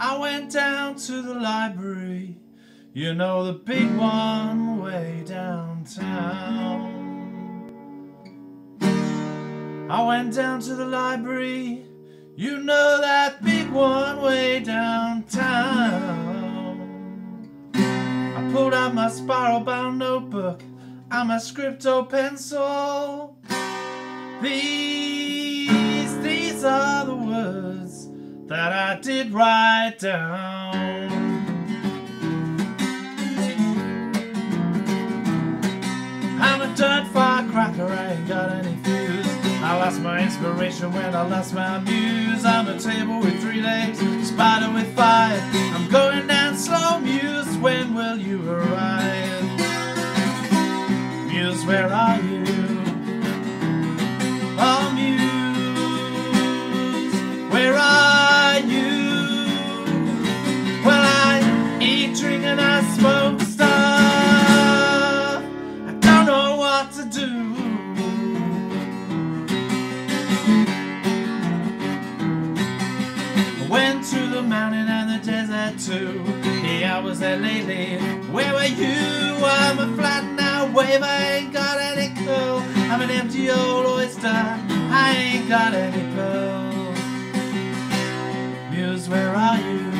I went down to the library, you know the big one way downtown. I went down to the library, you know that big one way downtown. I pulled out my spiral bound notebook and my scripto pencil. These, these are the words that I did write down. I'm a dirt firecracker, I ain't got any fuse. I lost my inspiration when I lost my muse. I'm a table with three legs, spider with fire. Desert too. Yeah, I was there lately. Where were you? I'm a flat now wave. I ain't got any curl. I'm an empty old oyster. I ain't got any pearl. Muse, where are you?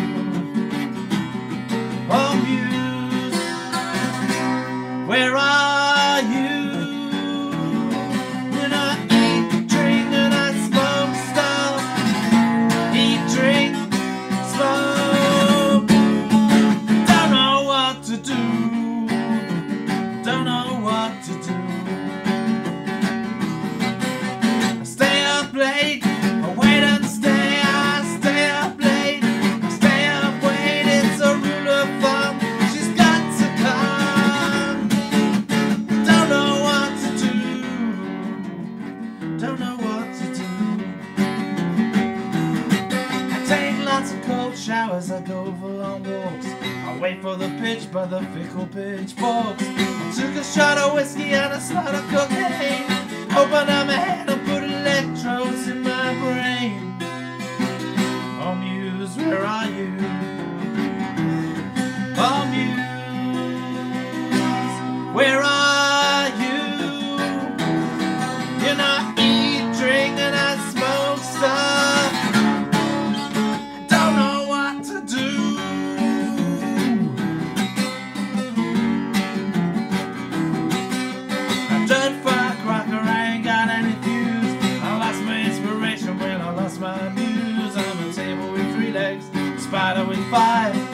Showers. I go for long walks. I wait for the pitch by the fickle pitchforks. I took a shot of whiskey and a slot of cocaine. Open up my head and put electrodes in my brain. Oh, Muse, where are you? Oh, Muse, where are spider with five.